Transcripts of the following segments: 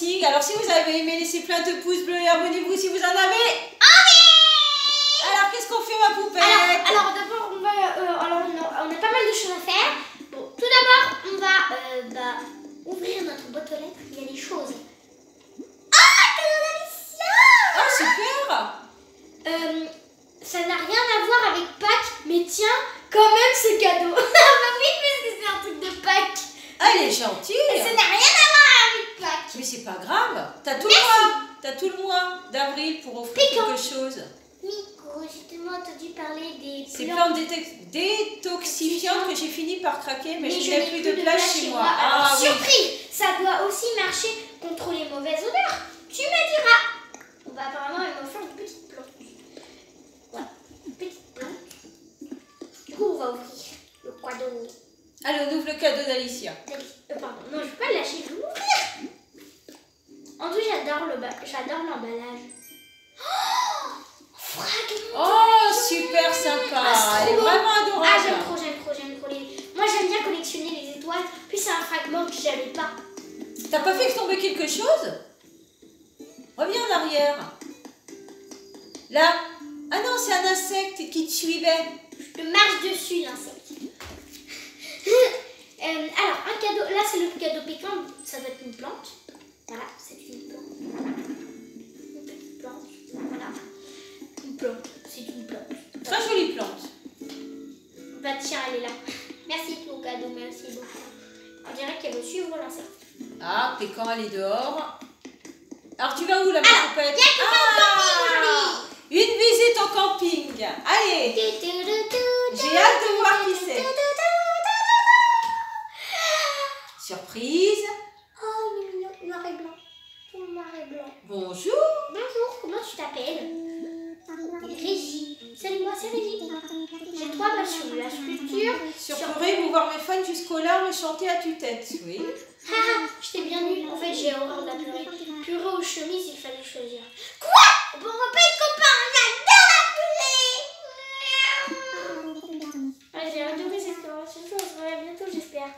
unboxing. Alors si vous avez aimé, laissez plein de pouces bleus et abonnez-vous si vous en avez. Alors qu'est-ce qu'on fait ma poupette? Alors, alors d'abord, on va. euh, alors, on a, on a pas mal de choses à faire. Bon, tout d'abord, on va euh, bah, ouvrir notre boîte aux lettres. Il y a des choses. Ah, cadeau Ah super Euh, ça n'a rien à voir avec Pâques, mais tiens, quand même ce cadeau. ah bah oui, parce que c'est un truc de Pâques. Ah, Elle est gentille. Et ça n'a rien à voir Mais c'est pas grave. T'as tout le mois. T'as tout le mois d'avril pour offrir Piquant. quelque chose. Nico, j'ai tellement entendu parler des C'est plantes. détoxifiantes que j'ai fini par craquer, mais, Mais je n'ai plus de place chez moi. Alors, Ah oui. surprise, ça doit aussi marcher contre les mauvaises odeurs. Tu me diras. Bon, bah, apparemment, elle m'a une petite plante. Voilà, une petite plante. Du coup, on va ouvrir le cadeau. Allez, on ouvre le cadeau d'Alicia. Euh, pardon, non, je ne peux pas le lâcher, je vais l'ouvrir. En tout, j'adore le ba- j'adore l'emballage. Oh Fragment. Oh, super sympa. Ah, Elle est vraiment Ah, adorable. j'aime trop, j'aime trop, j'aime trop les. Moi, j'aime bien collectionner les étoiles. Puis c'est un fragment que j'avais pas. T'as pas fait tomber quelque chose? Reviens en arrière. Là. Ah non, c'est un insecte qui te suivait. Je marche dessus, l'insecte. Euh, alors, un cadeau. Là, c'est le cadeau piquant. Ça doit être une plante. Voilà, plante. C'est une plante. Très jolie plante. Bah, tiens, elle est là. Merci pour le cadeau, merci beaucoup. On dirait qu'elle veut suivre l'insecte. Ah, Pécan, elle est dehors. Alors, tu vas où là, ma Alors, poupette Ah, Une visite au camping. Allez, J'ai hâte de voir qui c'est. surprise. La sculpture. Sur pleurer, vous voir mes fans jusqu'aux larmes et chanter à tue-tête. Oui. Ah, je t'ai bien eu. En fait, j'ai horreur de la purée. Purée aux chemises, il fallait choisir. Quoi? Bon, on va pas être copains. J'adore la purée. Ah, j'ai adoré cette conversation. On se revoit bientôt, j'espère.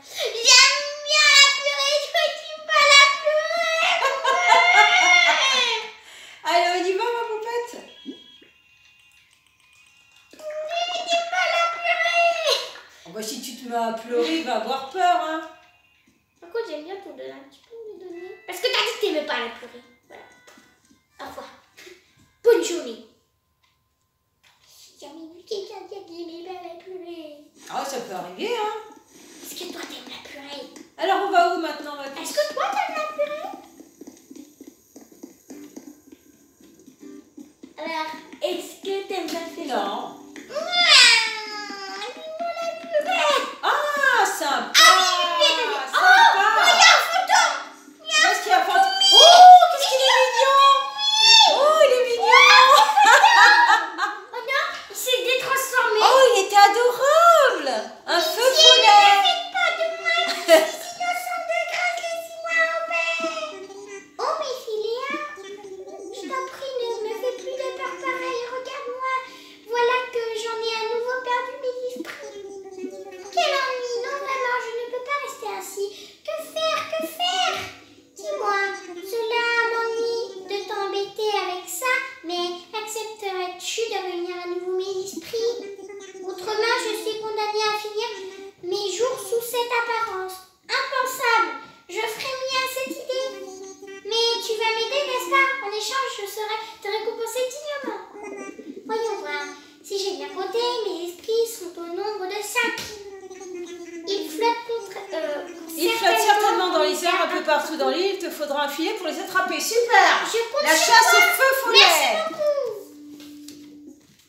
Un peu partout dans l'île, il te faudra un filet pour les attraper. Super Je La chasse au feu follet Merci beaucoup.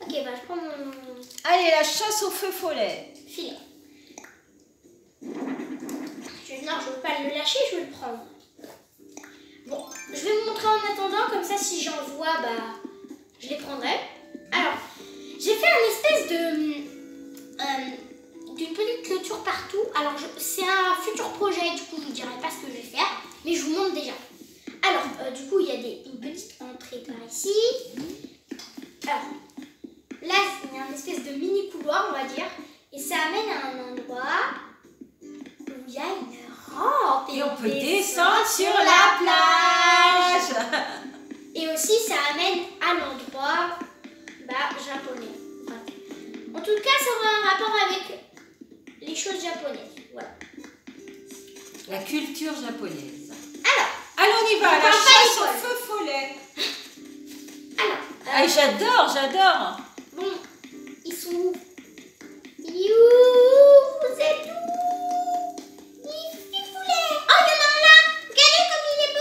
Ok, bah je prends mon Allez, la chasse au feu follet filet. Je, non, je veux pas le lâcher, je veux le prendre. Bon, je vais vous montrer en attendant, comme ça si j'en vois, bah, je les prendrai. Alors, j'ai fait un espèce de... euh, d'une petite clôture partout. Alors, c'est un futur projet, du coup, je vous dirai pas ce que mais je vous montre déjà. Alors, euh, du coup, il y a des, une petite entrée par ici. Alors, là, il y a une espèce de mini couloir, on va dire, et ça amène à un endroit où il y a une rampe. Et on peut des descendre sur la plage Et aussi, ça amène à l'endroit bah, japonais. Enfin, en tout cas, ça aura un rapport avec les choses japonaises. Voilà. La culture japonaise. On y va, la chasse au feu follet. alors. euh, Ah, j'adore, j'adore. Bon, ils sont où? You, vous êtes où Il. Oh, il y en a un là Regardez comme il est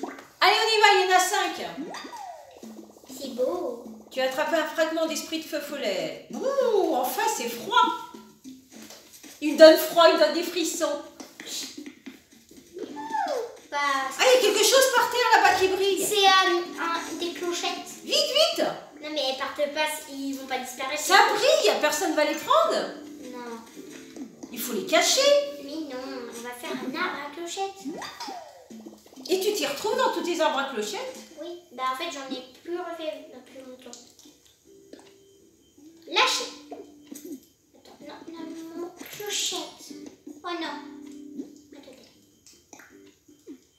beau Allez, on y va, il y en a cinq. C'est beau Tu as attrapé un fragment d'esprit de feu follet. Ouh, enfin, c'est froid. Il donne froid, il donne des frissons. Bah, Ah, il y a quelque chose par terre là-bas qui brille. c'est euh, un- des clochettes. Vite, vite. Non mais elles partent pas, ils vont pas disparaître. Ça brille, personne va les prendre. Non, Il faut les cacher. mais non, on va faire un arbre à clochettes. Et tu t'y retrouves dans tous tes arbres à clochettes Oui, bah en fait j'en ai plus refait depuis longtemps. Lâchez. Attends, non, non, non, clochette. Oh non.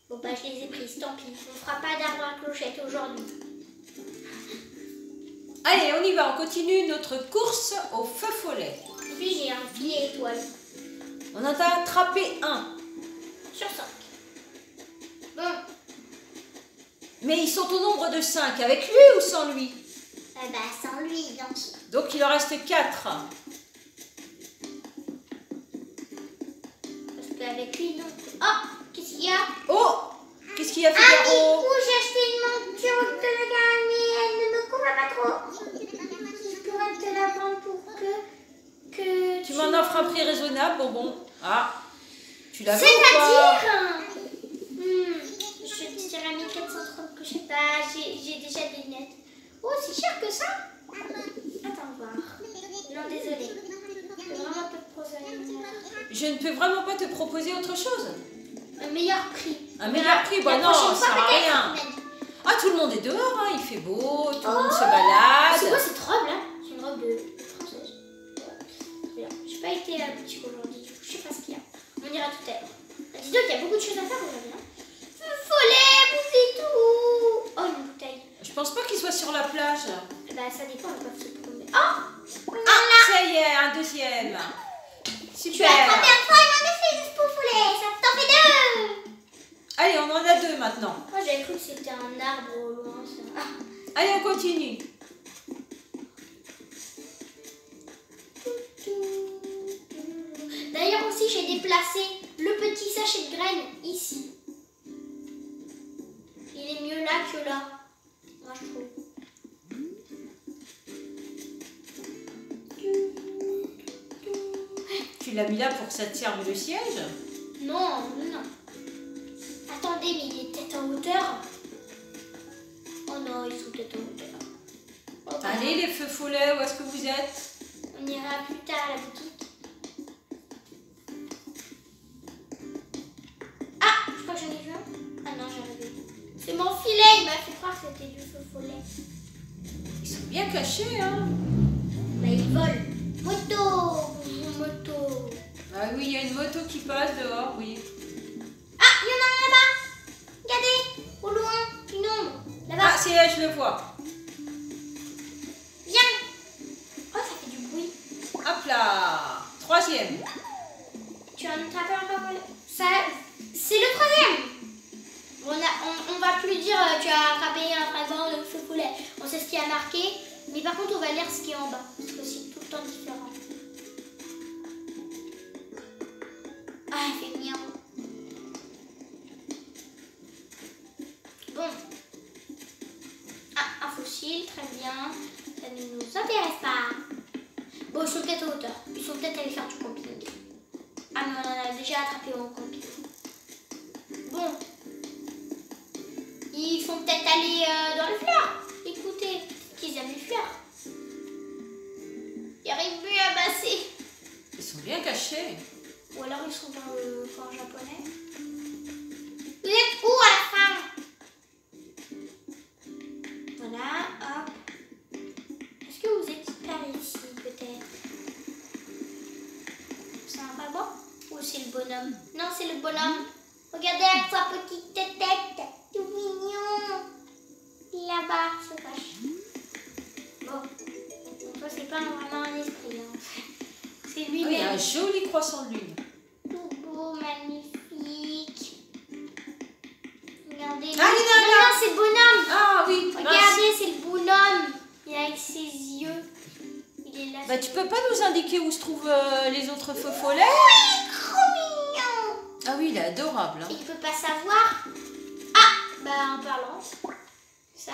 Bon bah je les ai prises, tant pis. On fera pas d'arbre à clochettes aujourd'hui. Allez, on y va, on continue notre course au feu follet. Et puis j'ai un filet étoile On en a attrapé un. sur 5. Bon, Mais ils sont au nombre de cinq, avec lui ou sans lui? Eh bah sans lui, bien sûr. Donc il en reste quatre. Parce qu'avec lui, non. Oh, qu'est-ce qu'il y a Oh Qu'il y a, Ah Figaro ou j'ai acheté une monture de la gamme, mais elle ne me convient pas trop. Je pourrais te la vendre pour que... que Tu m'en offres un prix raisonnable, bonbon. Ah Tu ou pas C'est-à-dire hmm, Je te dirais 1430 que je sais pas, j'ai déjà des lunettes. Oh, c'est cher que ça Attends, voir. Non, désolé. Je peux vraiment te proposer Je ne peux vraiment pas te proposer autre chose. un meilleur prix. Un meilleur prix Bah non, ça sert à rien. on a. Ah, tout le monde est dehors, hein, il fait beau, tout le monde se C'est quoi balade. cette robe là? C'est une robe de française. Très bien. J'ai pas été à la boutique aujourd'hui, du coup, je sais pas ce qu'il y a. On ira tout à l'heure. Ah, Dis donc, il y a beaucoup de choses à faire aujourd'hui. Hein. Follet, êtes où Oh, une bouteille. Je pense pas qu'il soit sur la plage. Bah, ça dépend, on va pas se promener. Oh Ah, ça y est, un deuxième. Tu as Super. attrapé un m'en as fait une pour ça t'en fait deux Allez, on en a deux maintenant. Moi, j'avais cru que c'était un arbre au loin, ça. Ah. Allez, on continue. D'ailleurs aussi j'ai déplacé le petit sachet de graines ici. Il est mieux là que là. Moi je trouve. Tu l'as mis là pour que ça te serve de siège? Non, non. Attendez, mais il est peut-être en hauteur. Oh non, ils sont peut-être en hauteur. Oh, bah, Allez, les feux follets, où est-ce que vous êtes? On ira plus tard à la boutique. Ah, je crois que j'en ai vu un. Ah non, j'en ai vu. C'est mon filet, il m'a fait croire que c'était du feu follet. Ils sont bien cachés, hein Bah, il vole. Moto Moto Ah oui, il y a une moto qui passe dehors, oui. Ah, il y en a un là-bas Regardez Au loin, une ombre. Là-bas, Ah, c'est Très bien. Ça ne nous intéresse pas. Bon, ils sont peut-être en hauteur. Ils sont peut-être allés faire du camping. Ah, mais on en a déjà attrapé au camping. Bon. Ils sont peut-être allés euh, dans les fleurs. Écoutez, qu'ils aiment les fleurs. Ils arrivent plus à passer. Ils sont bien cachés. Ou alors ils sont dans le camp japonais. C'est il y a lui-même. un joli croissant de lune. Tout beau, magnifique. Regardez. Ah, il est là, non, non, c'est le bonhomme. Ah oui. Regardez, c'est le bonhomme. Il est avec ses yeux. Il est là. Bah, tu peux pas nous indiquer où se trouvent euh, les autres feux follets Oui, trop mignon. Ah oui, il est adorable. hein. Il peut pas savoir. Ah, bah en parlant. Ça.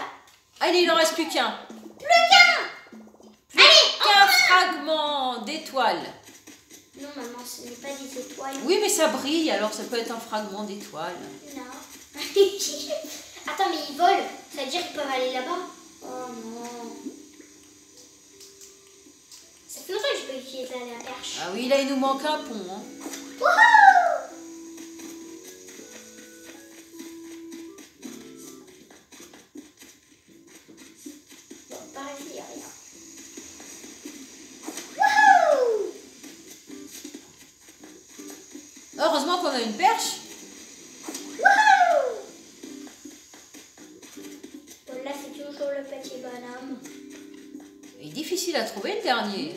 Allez, il en reste plus qu'un. Plus qu'un. Allez, Qu'un fragment d'étoile. Non, maman, ce n'est pas des étoiles. Oui, mais ça brille, alors ça peut être un fragment d'étoile. Non. Attends, mais ils volent. Ça veut dire qu'ils peuvent aller là-bas Oh non. Ça fait longtemps que je peux utiliser la perche. Ah oui, là, il nous manque un pont. hein. Wouhou qu'on a une perche. Là, c'est toujours le petit bonhomme. Il est difficile à trouver, le dernier.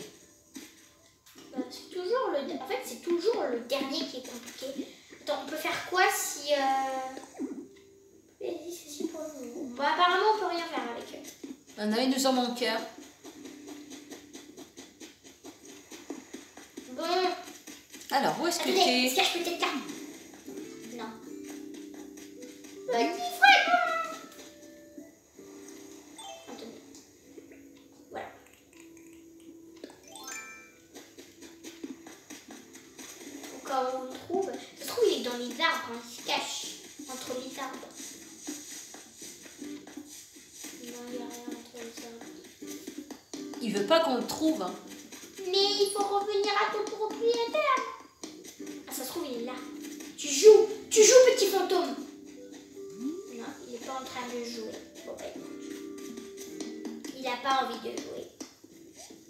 Où on le trouve. Ça se trouve, il est dans les arbres. hein, Il se cache entre les arbres. Non, il n'y a rien entre les arbres. Il veut pas qu'on le trouve. hein. Mais il faut revenir à ton propriétaire. Ah, ça se trouve, il est là. Tu joues, tu joues, petit fantôme. Non, il n'est pas en train de jouer. Bon, bah écoute. Il n'a pas envie de jouer.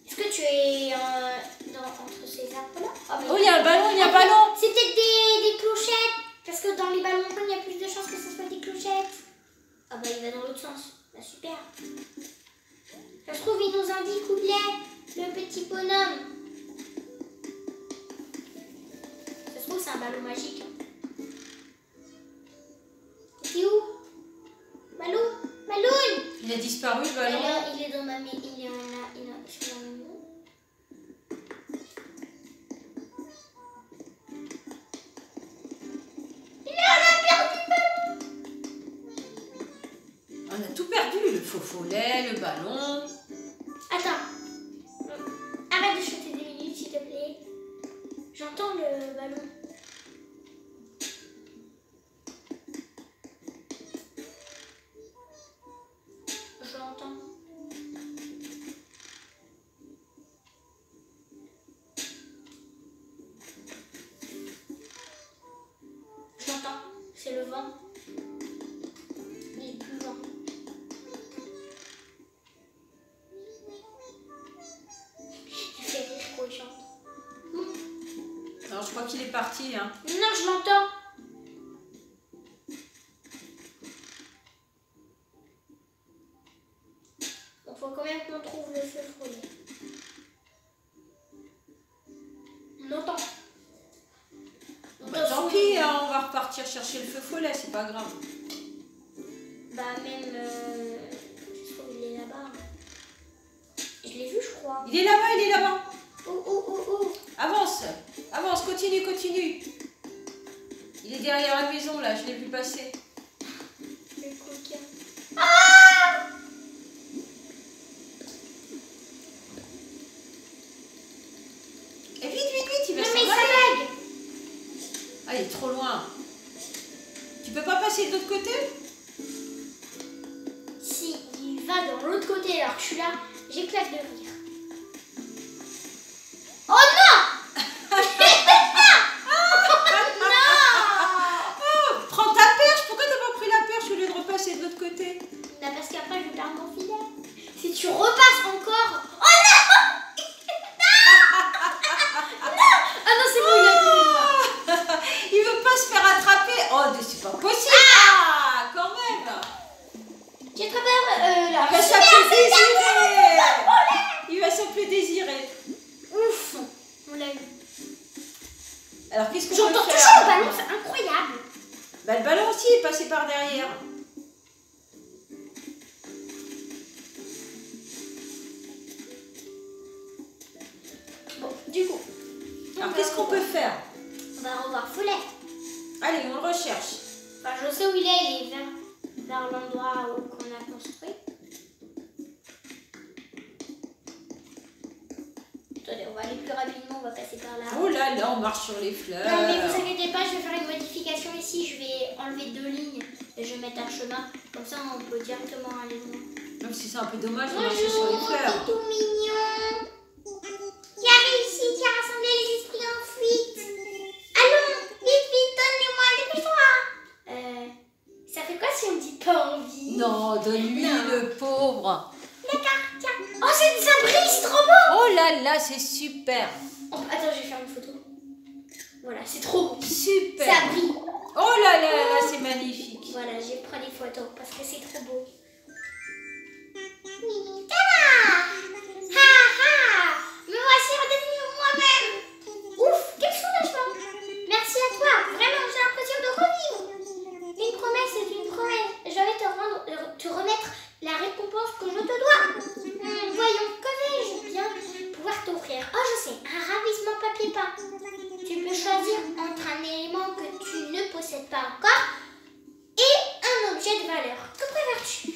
Est-ce que tu es euh, dans, entre ces arbres-là Ah, mais- Oh, il y a un ballon, il y a un ballon. C'est peut-être des, des clochettes. Parce que dans les ballons il y a plus de chances que ce soit des clochettes. Ah, bah il va dans l'autre sens. Bah super. Ça se trouve, il nous indique où il est, le petit bonhomme. Ça se trouve, c'est un ballon magique. C'est où? Balou Baloun Il a disparu, le ballon. Alors, il est dans ma maison. Il est en là, il est sur qu'il est parti. Hein. Non, je l'entends. Trop loin. Tu peux pas passer de l'autre côté Si il va dans l'autre côté alors que je suis là, j'éclate de rire. Oh non Qu'est-ce qu'on peut faire On va revoir Follet. Allez, on le recherche. Enfin, je sais où il est, il est vers, vers l'endroit où qu'on a construit. Attendez, on va aller plus rapidement, on va passer par là. Oh là là, on marche sur les fleurs. Non mais vous inquiétez pas, je vais faire une modification ici, je vais enlever deux lignes et je vais mettre un chemin, comme ça on peut directement aller loin. Même si c'est un peu dommage de marcher sur les fleurs. tout mignon. Qui a réussi, qui a rassemblé les esprits en fuite. Allons, vite, vite, donnez-moi, dépêche-toi. Euh, ça fait quoi si on dit pas envie Non, donne-lui Non. le pauvre. D'accord, tiens. Oh, c'est ça brille, c'est trop beau. Oh là là, c'est super. Oh, attends, je vais faire une photo. Voilà, c'est trop beau. Super. Ça brille. Oh là là là, c'est magnifique. Voilà, j'ai pris des photos parce que c'est trop beau. Ha Me voici redevenu moi-même Ouf, quel soulagement Merci à toi, vraiment, j'ai l'impression de revivre Une promesse est une promesse. Je vais te, rendre, te remettre la récompense que je te dois. Voyons, que vais-je bien pouvoir t'offrir? Oh, je sais, un ravissement papier peint. Tu peux choisir entre un élément que tu ne possèdes pas encore et un objet de valeur. Que préfères-tu?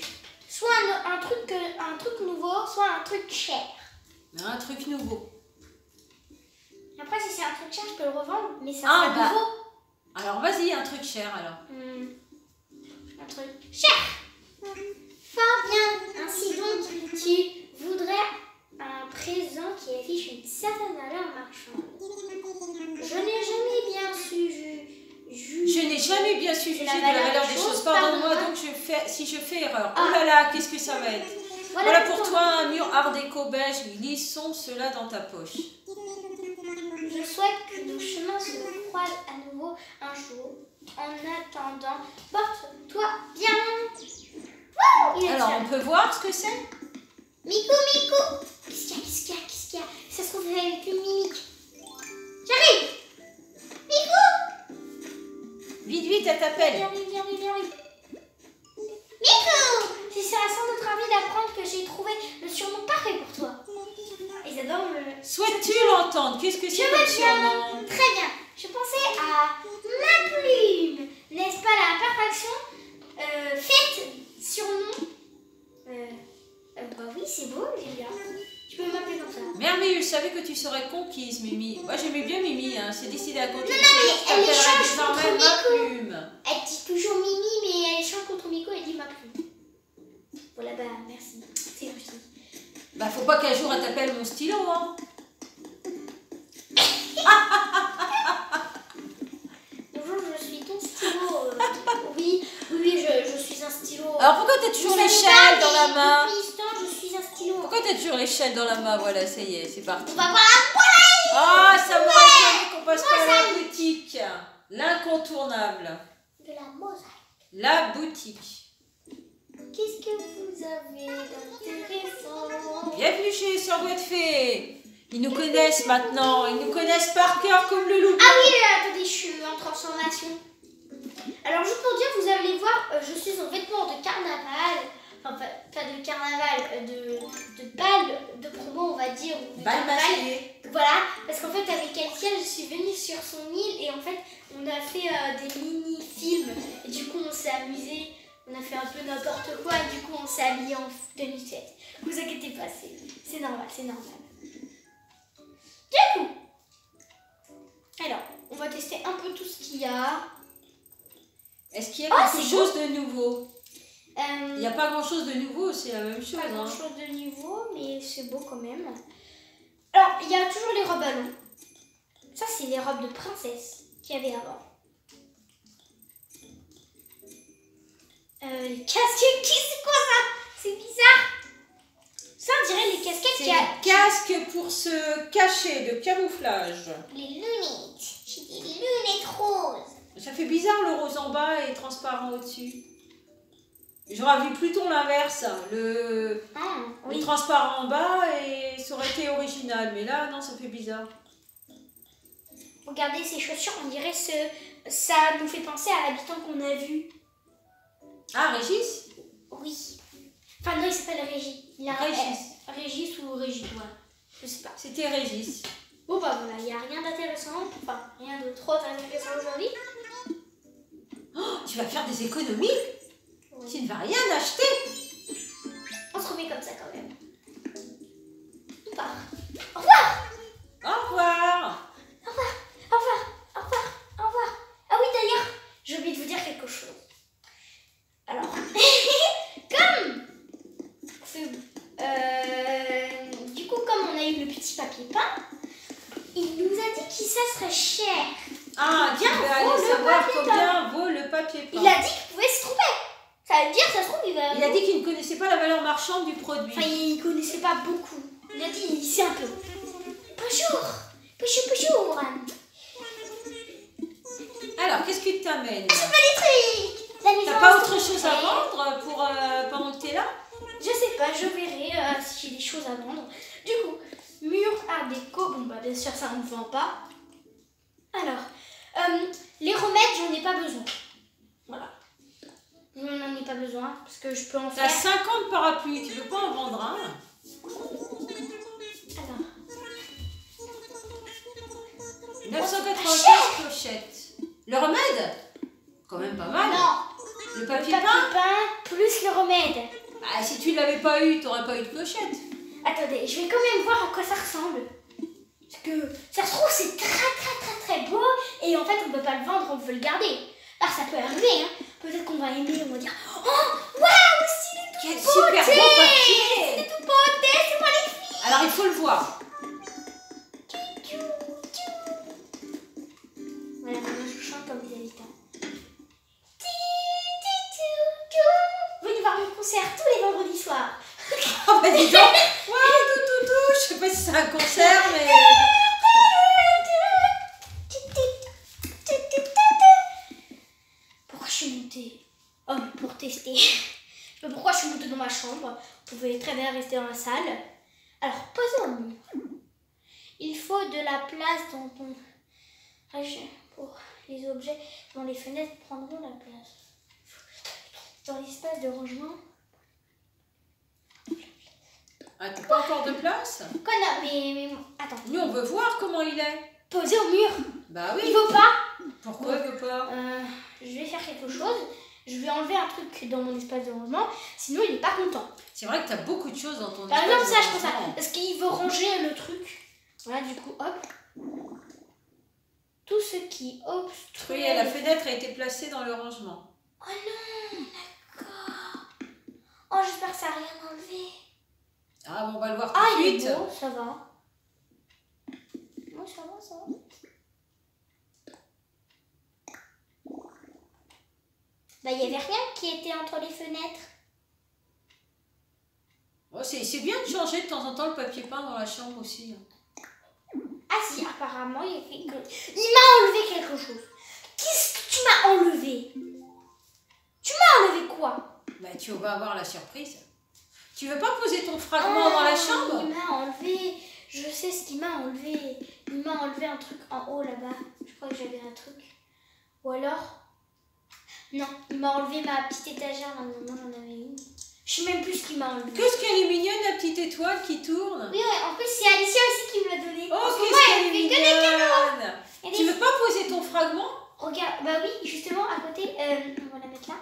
Soit un, un truc, que- un truc nouveau, soit un truc cher. Un truc nouveau. Après, si c'est un truc cher, je peux le revendre, mais ça Ah, sera bah. nouveau. Alors vas-y, un truc cher alors. Hmm, Un truc cher. Fort bien. Ainsi donc, tu voudrais un présent qui affiche une certaine valeur marchande. Je n'ai jamais bien su ju- Je n'ai jamais bien su juger la de la valeur des choses. Pardonne-moi donc je fais, si je fais erreur. Ah. Oh là là, qu'est-ce que ça va être? Voilà, Voilà pour toi un mur art déco beige. Glissons cela dans ta poche. Je souhaite que nos chemins se croisent à nouveau un jour. En attendant, porte-toi bien. Alors on peut voir ce que c'est Mikou, Mikou Qu'est-ce qu'il y a Qu'est-ce qu'il y a Qu'est-ce qu'il y a Ça se trouve avec une mimique. J'arrive Mikou Vite, vite, elle t'appelle. Viens, viens, viens, viens, viens. Mikou C'est ça sans doute envie d'apprendre que j'ai trouvé le surnom parfait pour toi. Ils adorent me... Souhaites-tu l'entendre? Qu'est-ce que c'est bien. surnom? Très bien. Je pensais à ma plume. N'est-ce pas la perfection euh, faite surnom euh, euh, Bah oui, c'est beau, j'aime bien. Tu peux m'appeler comme ça. Merveilleux, je savais que tu serais conquise, Mimi. Moi j'aimais bien Mimi, hein. c'est décidé à continuer. Non, non, mais Je elle échange désormais contre ma Miko. plume. Elle dit toujours Mimi, mais elle chante contre Miko et dit ma plume. Voilà, bah merci. C'est gentil. Bah faut pas qu'un jour elle t'appelle mon stylo, hein. Bonjour, je suis ton stylo. euh, oui, oui, je, je suis un stylo. Alors pourquoi t'as toujours l'échelle dans la main Depuis ce temps, je suis un Pourquoi t'as toujours l'échelle dans la main Voilà, ça y est, c'est parti. On va voir la Ah, ça m'aurait étonné qu'on passe par la boutique. L'incontournable. de la mosaïque. La boutique. Qu'est-ce que vous avez d'intéressant? Bienvenue chez les Sorbois de Fées. Ils nous connaissent maintenant, ils nous connaissent par cœur comme le loup. Ah oui, attendez, je suis en transformation. Alors, juste pour dire, vous allez voir, euh, je suis en vêtements de carnaval. Enfin, pas, de carnaval, euh, de, de bal de promo, on va dire. Bal. Voilà, parce qu'en fait, avec Alcia, je suis venue sur son île et en fait, on a fait euh, des mini-films. Et du coup, on s'est amusé. On a fait un peu n'importe quoi et du coup, on s'est habillé en tenue de fête. Vous inquiétez pas, c'est c'est normal, c'est normal. Du coup, alors, on va tester un peu tout ce qu'il y a. Est-ce qu'il y a Ah, quelque chose de nouveau? Il n'y a pas grand chose de nouveau, c'est la même chose. pas grand Hein. chose de nouveau, mais c'est beau quand même. Alors, il y a toujours les robes à l'eau. Ça, c'est les robes de princesse qu'il y avait avant. Euh, les casquettes, qui- c'est quoi ça? C'est bizarre. Ça, on dirait les casquettes y a. casques pour se cacher, de camouflage. Les lunettes. J'ai des lunettes roses. Ça fait bizarre le rose en bas et transparent au-dessus. J'aurais vu plutôt l'inverse, le, Ah, le transparent en bas et ça aurait été original. Mais là, non, ça fait bizarre. Regardez ces chaussures, on dirait ce... ça nous fait penser à l'habitant qu'on a vu. Ah, Régis? Oui. Enfin non, il s'appelle Régis. Il a Régis. euh, Régis ou Régis, ouais. Je sais pas. C'était Régis. Bon bah voilà, il n'y a rien d'intéressant, enfin rien de trop intéressant aujourd'hui. Oh, tu vas faire des économies? Tu ne vas rien acheter On se remet comme ça quand même. On part. Au revoir Au revoir Au revoir Au revoir Au revoir Au revoir Ah oui d'ailleurs, j'ai oublié de vous dire quelque chose. Alors, comme euh, du coup comme on a eu le petit papier peint, il nous a dit que ça serait cher. Ah, Bien, tu vas vaut aller le savoir papier combien vaut le papier peint. Il a dit qu'il pouvait se tromper. Ça veut dire, ça se trouve, il va... Il a dit qu'il ne connaissait pas la valeur marchande du produit. Enfin, il connaissait pas beaucoup. Il a dit, il sait un peu. Bonjour Bonjour, bonjour Alors, qu'est-ce que tu t'amènes Pas les trucs La maison T'as pas se autre chose à fait. vendre pour, euh, pendant que t'es là Je sais pas, je verrai euh, si j'ai des choses à vendre. Du coup, mur art déco, bon bah bien sûr ça ne vend pas. Alors, euh, les remèdes, j'en ai pas besoin. Voilà. Je n'en ai pas besoin parce que je peux en T'as faire. 50 parapluies, tu veux pas en vendre un Alors, 995 clochettes. Le remède? Quand même pas mal. non, Le le papier papier peint peint plus le remède. Bah, si tu l'avais pas eu, t'aurais pas eu de clochette. Attendez, je vais quand même voir à quoi ça ressemble. Parce que ça se trouve, c'est très très très très beau et en fait, on peut pas le vendre, on veut le garder. Alors, ça peut arriver, hein. Peut-être qu'on va aimer, on va dire Oh, waouh, c'est tout super beauté beau papier C'est tout beauté, c'est magnifique Alors il faut le voir. Place mais, mais... Attends. Nous, on veut voir comment il est. Poser au mur. Bah Il oui. veut pas Pourquoi il veut pas? Euh, je vais faire quelque chose. Je vais enlever un truc dans mon espace de rangement, sinon il n'est pas content. C'est vrai que t'as beaucoup de choses dans ton Par espace exemple, de ça, je pense ça. rangement. Parce qu'il veut ranger le truc. Voilà, du coup, hop. Tout ce qui obstrue. Oui, la fenêtre a été placée dans le rangement. Oh non, d'accord. Oh, j'espère que ça n'a rien enlevé. Ah, bon, on va le voir tout Ah, de suite. beau, ça va. Moi, ça va, ça va. Bah, il n'y avait rien qui était entre les fenêtres. Oh, c'est c'est bien de changer de temps en temps le papier peint dans la chambre aussi. hein. Ah si, apparemment, il, il m'a enlevé quelque chose. Qu'est-ce que tu m'as enlevé? Tu m'as enlevé quoi? Bah, tu vas avoir la surprise. Tu veux pas poser ton fragment dans la chambre Il m'a enlevé. Je sais ce qu'il m'a enlevé. Il m'a enlevé un truc en haut là-bas. Je crois que j'avais un truc. Ou alors. Non, il m'a enlevé ma petite étagère. Maman j'en avais une. Je sais même plus ce qu'il m'a enlevé. Qu'est-ce qu'elle est mignonne, la petite étoile qui tourne Oui, ouais, en plus, c'est Alicia aussi qui me l'a donné. Oh, qu'est-ce elle qu'elle est mignonne Tu veux pas poser ton fragment Regarde, bah oui, justement, à côté, euh, on va la mettre là.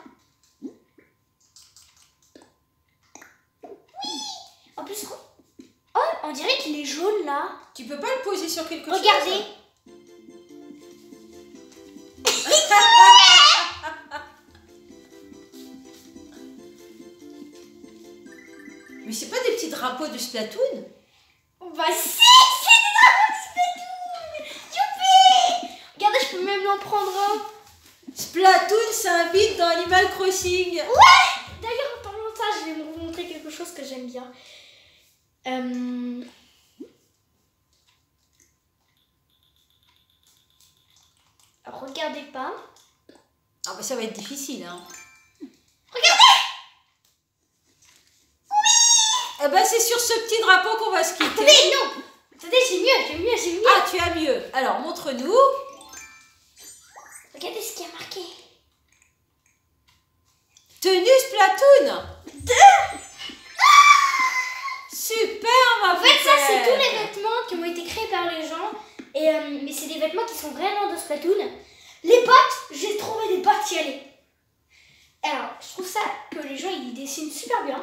Oui En plus, oh, on dirait qu'il est jaune là. Tu peux pas le poser sur quelque chose Regardez. Mais c'est pas des petits drapeaux de Splatoon Bah si, c'est des drapeaux de Splatoon Youpi Regardez, je peux même en prendre un. Splatoon s'invite dans Animal Crossing D'ailleurs, en parlant de ça, je vais vous montrer quelque chose que j'aime bien. Euh... Regardez pas. Ah bah ça va être difficile hein Regardez Eh ben c'est sur ce petit drapeau qu'on va se quitter Attendez, non Attendez, j'ai mieux, j'ai mieux, j'ai mieux. Ah tu as mieux. Alors, montre-nous. Regardez ce qu'il y a marqué. Tenue Splatoon. Super, ma En fait, ça, c'est tous les vêtements qui ont été créés par les gens. Et, euh, mais c'est des vêtements qui sont vraiment de Splatoon. Les bottes, j'ai trouvé des bottes y aller. Alors, je trouve ça que les gens, ils dessinent super bien.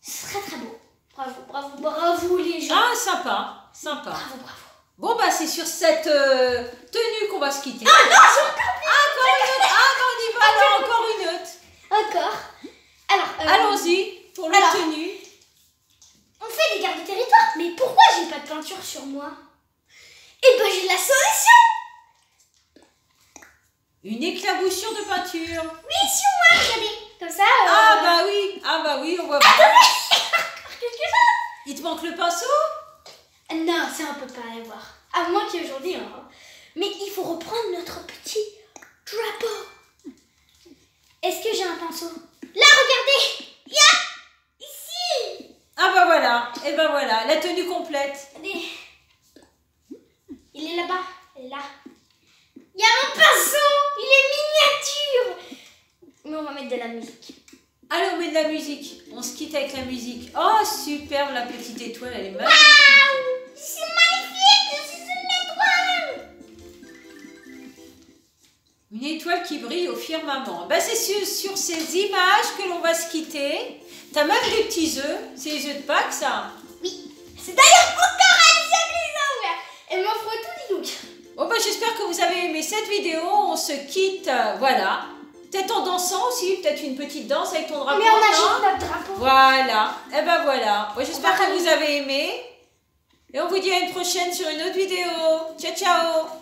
C'est très très beau. Bravo, bravo, bravo les gens. Ah, sympa, sympa. Bravo, bravo. Bon, bah, c'est sur cette euh, tenue qu'on va se quitter. Ah non, encore Encore une autre. Ah, on y va alors, encore une autre. Encore. Alors, euh, Allons-y pour la alors. tenue. Des gardes de territoire, mais pourquoi j'ai pas de peinture sur moi? Eh ben, j'ai la solution Une éclaboussure de peinture. Oui, sur moi, regardez. Comme ça, euh, Ah, bah oui. Ah, bah oui, on voit bien. quelque chose. Il te manque le pinceau? Non, ça on peut pas l'avoir. À moins qu'aujourd'hui, hein. Mais il faut reprendre notre petit drapeau. Est-ce que j'ai un pinceau? Là, regardez Ici Ah, bah voilà. Et bah voilà, la tenue complète. Il est là-bas. Là. Il y a mon pinceau Il est miniature Mais on va mettre de la musique. Allez, on met de la musique. On se quitte avec la musique. Oh, superbe, la petite étoile, elle est magnifique. Waouh C'est magnifique suis une étoile Une étoile qui brille au firmament. Bah, c'est sur, sur ces images que l'on va se quitter. T'as même des petits œufs. C'est les œufs de Pâques, ça Oui C'est d'ailleurs encore Alicia qui les a ouverts Elle m'offre tout, dis donc Bon, bah, j'espère que vous avez aimé cette vidéo. On se quitte, euh, voilà. Peut-être en dansant aussi, peut-être une petite danse avec ton drapeau. Mais on main. agite notre drapeau Voilà. Et ben voilà. Bon, j'espère que vous avez aimé. Et on vous dit à une prochaine sur une autre vidéo. Ciao, ciao